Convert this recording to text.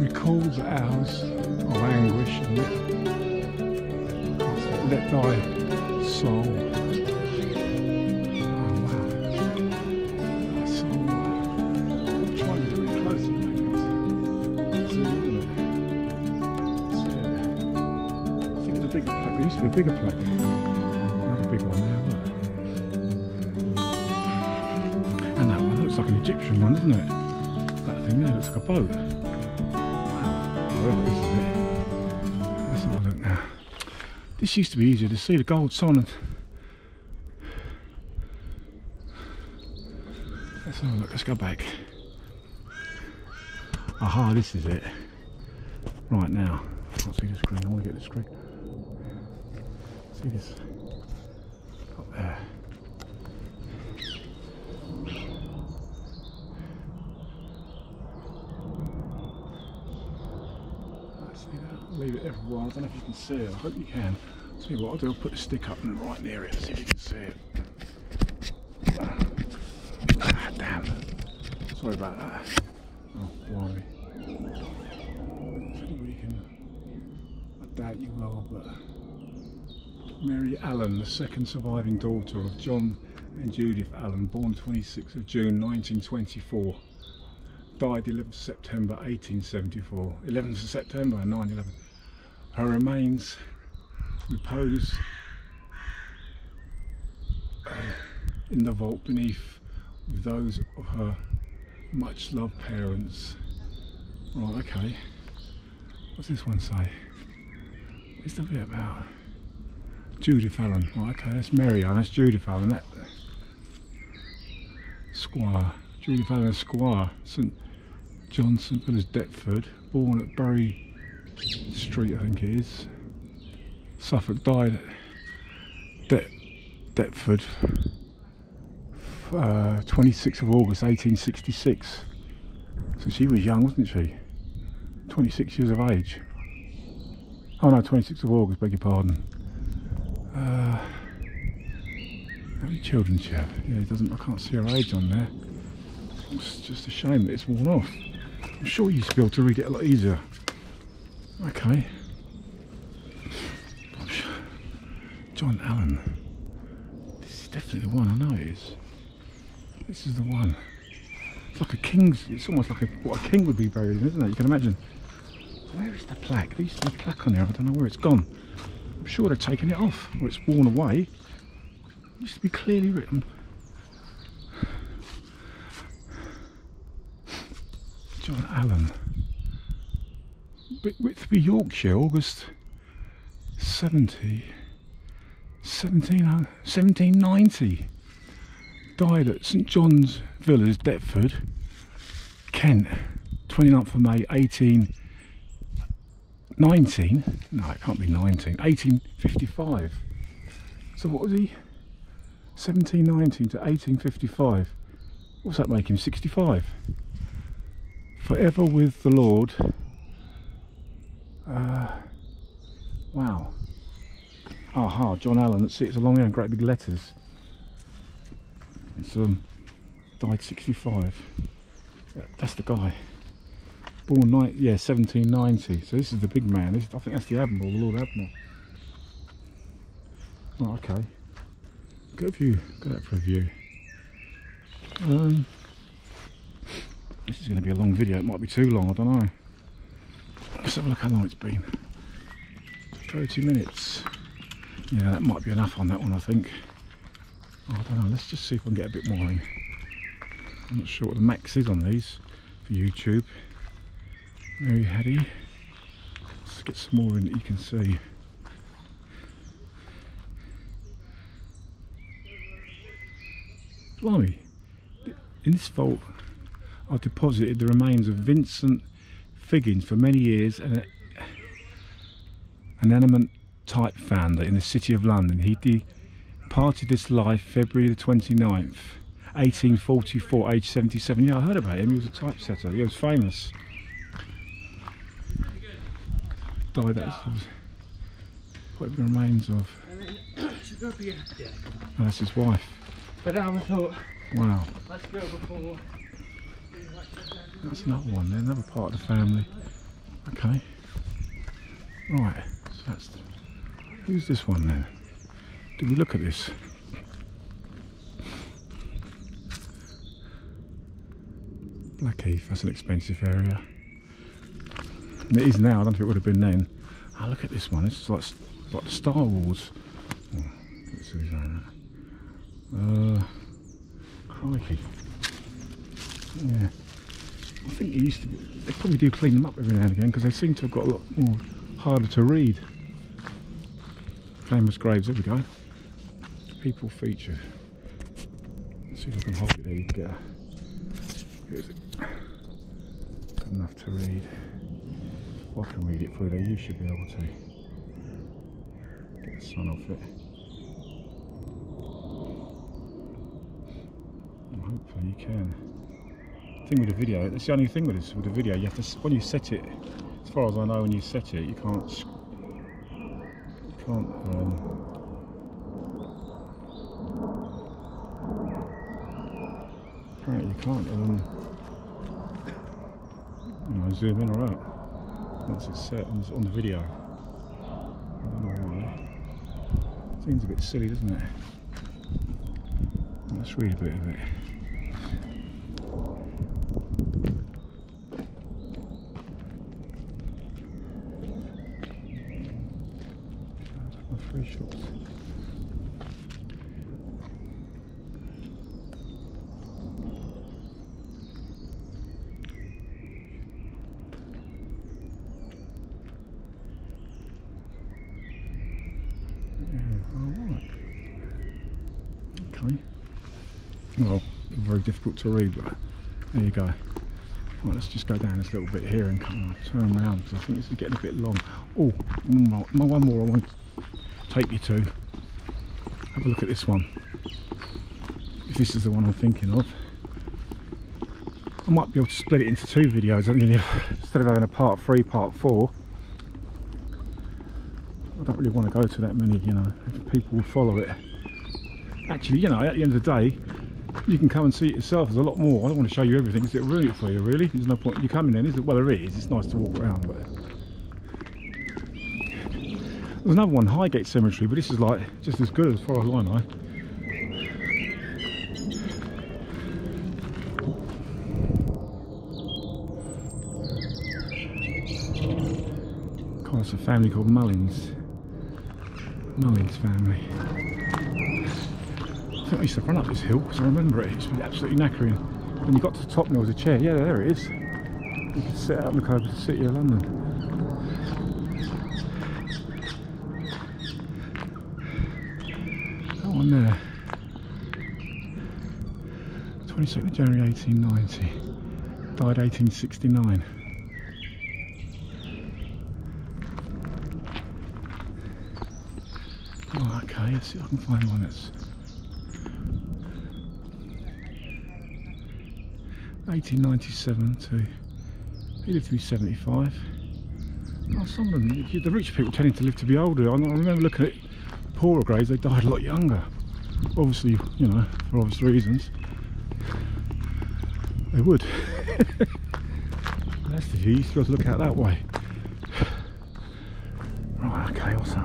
Recalls hours of anguish and let, let thy soul. Oh soul. To uh, a bigger plaque. There used to be a bigger plaque. Another big one there. And that one looks like an Egyptian one, doesn't it? That thing there looks like a boat. Let's have a look now. This used to be easier to see, the gold sonnet. Let's have a look, let's go back. Aha, this is it. Right now. I Can't see the screen, I want to get the screen. See this? Up there. Let's see that. I'll leave it while. I don't know if you can see it. I hope you can. See what I'll do, I'll put the stick up and right near it, see if you can see it. Ah, damn. Sorry about that. Oh, can. I doubt you will, but Mary Allen, the second surviving daughter of John and Judith Allen, born 26th of June 1924, died 11th September 1874, 11th of September 9/11. Her remains repose uh, in the vault beneath with those of her much loved parents. Right, okay. What's this one say? What's the bit about? Judith Allen. Right, okay, that's Mary Allen, that's Judith Allen. That Squire. Judith Allen Squire. St John St Villas Deptford. Born at Bury Street, I think it is. Suffolk died at De- Deptford uh, 26th of August 1866. So she was young, wasn't she? 26 years of age. Oh no, 26th of August, beg your pardon. Uh, how many children she have? Yeah, doesn't. I can't see her age on there. It's just a shame that it's worn off. I'm sure you used to be able to read it a lot easier. Okay. John Allen. This is definitely the one. I know it is. This is the one. It's like a king's. It's almost like a, what a king would be buried in, isn't it? You can imagine. Where is the plaque? There used to be a plaque on there. I don't know where it's gone. I'm sure they've taken it off, or it's worn away. It used to be clearly written. John Allen. Whit- Whitby, Yorkshire, August 70. 17, uh, 1790. Died at St John's Villas, Deptford, Kent, 29th of May 1819. No, it can't be 19. 1855. So what was he? 1719 to 1855. What's that make him? 65. Forever with the Lord. Uh, wow. Aha, John Allen. Let's see, it's along there in great big letters. It's um, died 65. That's the guy. Born ni- yeah, 1790. So this is the big man. This, I think that's the Admiral, the Lord Admiral. Oh, okay. Good view. Go out for a view. Um, this is going to be a long video. It might be too long. I don't know. Let's have a look how long it's been. 30 minutes. Yeah, that might be enough on that one, I think. Oh, I don't know. Let's just see if we can get a bit more in. I'm not sure what the max is on these for YouTube. Mary Hattie. Let's get some more in that you can see. Blimey. In this vault, I deposited the remains of Vincent Figgins for many years and an eminent type founder in the City of London. He departed this life February the 29th, 1844, age 77. Yeah, I heard about him. He was a typesetter. He was famous. Died. That's what the remains of. Oh, that's his wife. But I thought, Wow. let's go before. That's another one there, another part of the family. Okay. Right, that's... Who's this one then? Did we look at this? Blackheath, that's an expensive area. And it is now, I don't think it would have been then. Oh, look at this one, it's like, like Star Wars. Oh, let's see that. Uh, crikey. Yeah. I think it used to be, they probably do clean them up every now and again because they seem to have got a lot more harder to read. Famous graves, there we go. People featured. Let's see if I can hold it there, you a, here's it. Good enough to read. If I can read it through there, you should be able to. Get the sun off it. And hopefully you can. Thing with the video, that's the only thing with this with the video, you have to when you set it, as far as I know when you set it, you can't you can't um, apparently you can't um, you know, zoom in or out once it's set on, on the video. Seems a bit silly, doesn't it? Let's read a bit of it. Okay. Well, very difficult to read, but there you go. Let's just go down this little bit here and kind of turn around because I think this is getting a bit long. Oh, mm, one more, my- one more I want to take you to. Have a look at this one. If this is the one I'm thinking of. I might be able to split it into two videos. I mean, instead of having a part three, part four. I don't really want to go to that many, you know, people will follow it. Actually, you know, at the end of the day, you can come and see it yourself. There's a lot more. I don't want to show you everything because it'll ruin it for you, really. There's no point in you coming in, is it? Well, there is. It's nice to walk around, but... There's another one, Highgate Cemetery, but this is like just as good as far as I know. God, a family called Mullins. Mullins family. I think I used to run up this hill because I remember it. It be absolutely knackering. When you got to the top, there was a chair. Yeah, there it is. You could sit out and look over the city of London. That one there. 22nd of January 1890. Died 1869. Oh, okay, let's see if I can find one that's 1897 to he lived to be 75. Oh, some of them, the rich people tending to live to be older. I remember looking at poorer graves; they died a lot younger. Obviously, you know, for obvious reasons. They would. That's the view. You used to to look out that way. Right. Okay. What's that?